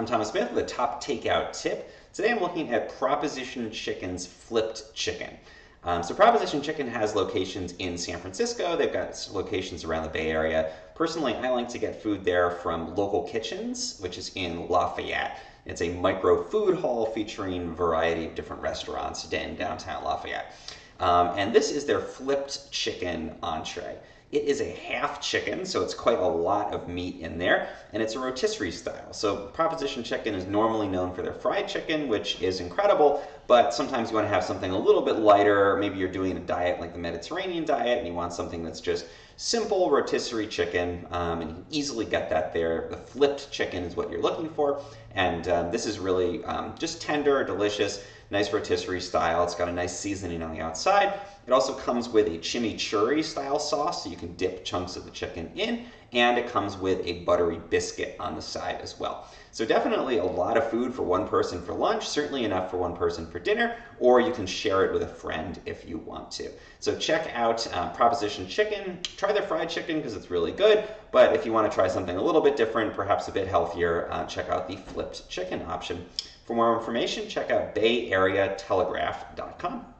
I'm Thomas Smith with a top takeout tip. Today I'm looking at Proposition Chicken's Flipped Chicken. Um, so Proposition Chicken has locations in San Francisco. They've got locations around the Bay Area. Personally, I like to get food there from Local Kitchens, which is in Lafayette. It's a micro food hall featuring a variety of different restaurants in downtown Lafayette. Um, and this is their flipped chicken entree. It is a half chicken, so it's quite a lot of meat in there, and it's a rotisserie style. So Proposition Chicken is normally known for their fried chicken, which is incredible, but sometimes you want to have something a little bit lighter. Maybe you're doing a diet like the Mediterranean diet, and you want something that's just simple rotisserie chicken, um, and you can easily get that there. The flipped chicken is what you're looking for, and um, this is really um, just tender, delicious, nice rotisserie style. It's got a nice seasoning on the outside. It also comes with a chimichurri style sauce, so you can dip chunks of the chicken in, and it comes with a buttery biscuit on the side as well. So definitely a lot of food for one person for lunch, certainly enough for one person for dinner, or you can share it with a friend if you want to. So check out uh, Proposition Chicken. Try their fried chicken because it's really good, but if you want to try something a little bit different, perhaps a bit healthier, uh, check out the flipped chicken option. For more information, check out bayareatelegraph.com.